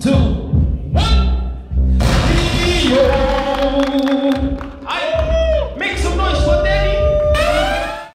two,